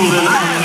住在哪？